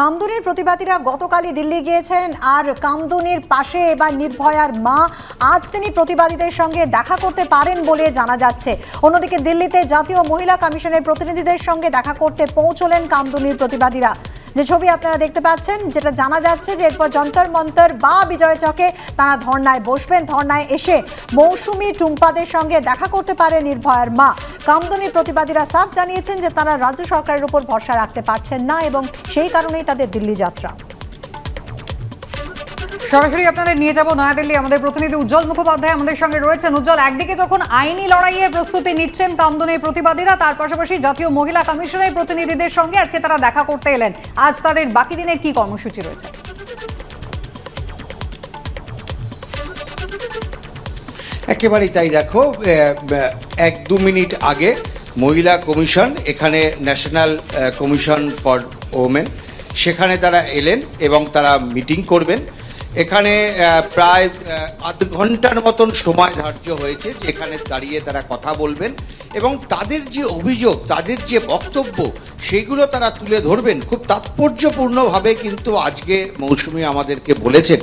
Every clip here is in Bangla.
কামদুনির প্রতিবাদীরা গতকালই দিল্লি গিয়েছেন, আর কামদুনির পাশে এবার নির্ভয়ার মা। আজ তিনি প্রতিবাদীদের সঙ্গে দেখা করতে পারেন বলে জানা যাচ্ছে। অন্যদিকে দিল্লিতে জাতীয় মহিলা কমিশনের প্রতিনিধিদের সঙ্গে দেখা করতে পৌঁছলেন কামদুনির প্রতিবাদীরা। যে ছবি আপনারা দেখতে পাচ্ছেন, যেটা জানা যাচ্ছে যে এরপর যন্তর মন্তর বা বিজয় চকে তারা ধর্নায় বসবেন, ধর্নায় এসে মৌসুমি টুম্পাদের সঙ্গে দেখা করতে পারে নির্ভয়ার মা। কামদুনি প্রতিবাদীরা সাফ জানিয়েছেন যে তারা রাজ্য সরকারের উপর ভরসা রাখতে পারছেন না এবং সেই কারণেই তাদের দিল্লি যাত্রা। সরাসরি আপনাদের নিয়ে যাব নয়াদিল্লি। আমাদের প্রতিনিধি উজ্জ্বল মুখোপাধ্যায় আমাদের সঙ্গে রয়েছেন। উজ্জ্বল একদিকে যখন আইনি লড়াইয়ের প্রস্তুতি নিচ্ছেন কামদুনির প্রতিবাদীরা তার পাশাপাশি জাতীয় মহিলা কমিশনের প্রতিনিধিদের সঙ্গে আজকে তারা দেখা করতে এলেন। আজ তাদের বাকি দিনের কি কর্মসূচি রয়েছে? একেবারেই তাই দেখো। এক দু মিনিট আগে মহিলা কমিশন, এখানে ন্যাশনাল কমিশন ফর ওমেন, সেখানে তারা এলেন এবং তারা মিটিং করবেন। এখানে প্রায় আধ ঘণ্টার মতন সময় ধার্য হয়েছে, যেখানে দাঁড়িয়ে তারা কথা বলবেন এবং তাদের যে অভিযোগ, তাদের যে বক্তব্য, সেগুলো তারা তুলে ধরবেন। খুব তাৎপর্যপূর্ণভাবে কিন্তু আজকে মৌসুমি আমাদেরকে বলেছেন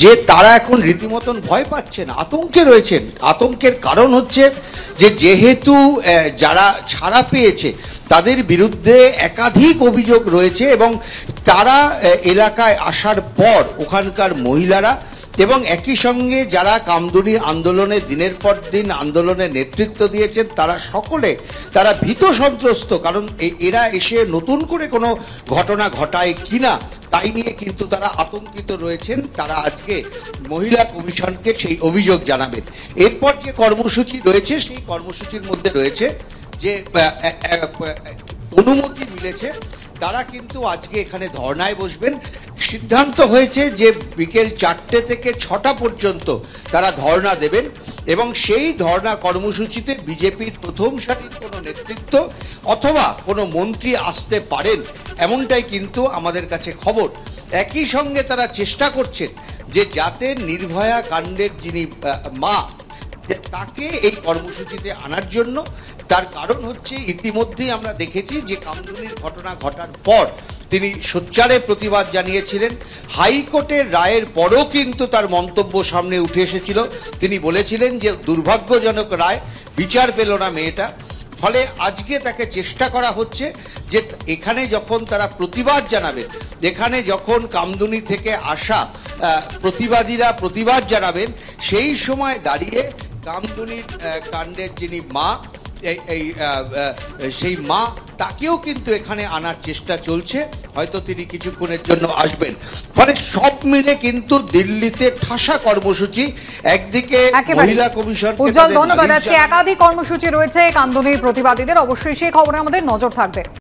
যে তারা এখন রীতিমতন ভয় পাচ্ছেন, আতঙ্কে রয়েছেন। আতঙ্কের কারণ হচ্ছে যে যেহেতু যারা ছাড়া পেয়েছে, তাদের বিরুদ্ধে একাধিক অভিযোগ রয়েছে এবং তারা এলাকায় আসার পর ওখানকার মহিলারা এবং একই সঙ্গে যারা কামদুনি আন্দোলনে দিনের পর দিন আন্দোলনে নেতৃত্ব দিয়েছেন, তারা সকলে, তারা ভীত সন্ত্রস্ত। কারণ এরা এসে নতুন করে কোনো ঘটনা ঘটায় কিনা, তাই নিয়ে কিন্তু তারা আতঙ্কিত রয়েছেন। তারা আজকে মহিলা কমিশনকে সেই অভিযোগ জানাবেন। এরপর যে কর্মসূচি রয়েছে, সেই কর্মসূচির মধ্যে রয়েছে যে অনুমতি মিলেছে। তারা কিন্তু আজকে এখানে ধর্নায় বসবেন। সিদ্ধান্ত হয়েছে যে বিকেল চারটে থেকে ছটা পর্যন্ত তারা ধর্না দেবেন এবং সেই ধর্না কর্মসূচিতে বিজেপির প্রথম সারির কোনো নেতৃত্ব অথবা কোনো মন্ত্রী আসতে পারেন, এমনটাই কিন্তু আমাদের কাছে খবর। একই সঙ্গে তারা চেষ্টা করছেন যে যাতে নির্ভয়া কাণ্ডের যিনি মা তাকে এই কর্মসূচিতে আনার জন্য তার কারণ হচ্ছে ইতিমধ্যেই আমরা দেখেছি যে কামদুনির ঘটনা ঘটার পর তিনি সোচ্চারে প্রতিবাদ জানিয়েছিলেন। হাইকোর্টের রায়ের পরও কিন্তু তার মন্তব্য সামনে উঠে এসেছিল। তিনি বলেছিলেন যে দুর্ভাগ্যজনক রায়, বিচার পেল না মেয়েটা। ফলে আজকে তাকে চেষ্টা করা হচ্ছে যে এখানে যখন তারা প্রতিবাদ জানাবেন, এখানে যখন কামদুনি থেকে আসা প্রতিবাদীরা প্রতিবাদ জানাবেন, সেই সময় দাঁড়িয়ে কামদুনির কাণ্ডের যিনি মা এই সেই মা তাকেও কিন্তু এখানে আনার চেষ্টা চলছে। হয়তো তিনি কিছুক্ষণের জন্য আসবেন। ফলে সব মিলে কিন্তু দিল্লিতে ঠাসা কর্মসূচি। একদিকে মহিলা কমিশন উজ্জ্বল ধন্যবাদ। আজকে একাধিক কর্মসূচি রয়েছে কান্দনের প্রতিবাদীদের। অবশ্যই সেই খবরে আমাদের নজর থাকবে।